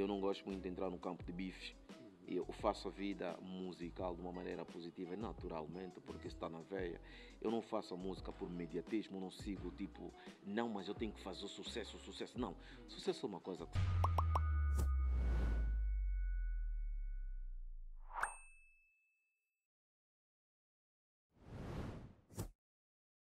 eu não gosto muito de entrar no campo de bifes. Eu faço a vida musical de uma maneira positiva, naturalmente, porque está na veia. Eu não faço a música por mediatismo, não sigo tipo, não, mas eu tenho que fazer o sucesso, o sucesso. Não, sucesso é uma coisa.